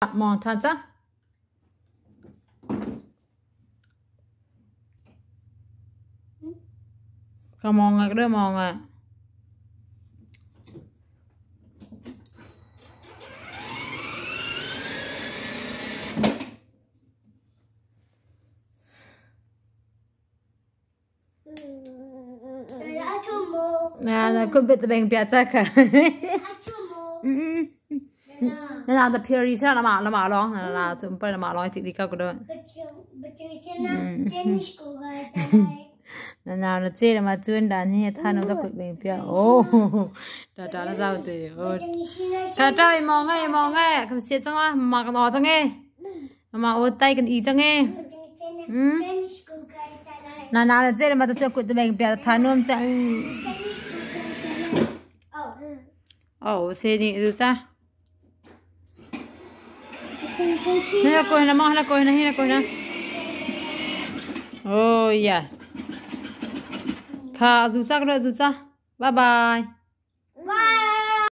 mong than chắc Không mong à, cái đó mong à. Nè, nè, cũng biết bên bia chắc à. Nè, nè, the pure sao là mà là mà lo, nè, là tụi bây là mà lo thì đi cao cái đó. Nè, nào nó chơi là mà chuyên đàn như thế nó tập bên bia. Ô, đã đã là sao thì. Cả trời mong nghe mong nghe, cái xe chẳng á, mà cái đó chẳng nghe. Mà ô tay cái ý chẳng nghe. Nè, nào nó chơi là mà tụi tụi bên bia thà nó chẳng. Ồ, xe đi rồi ta. Hina ko hina mo hina ko hina hina ko hina. Oh yes. Kha dù cha ka zu cha. Bye bye.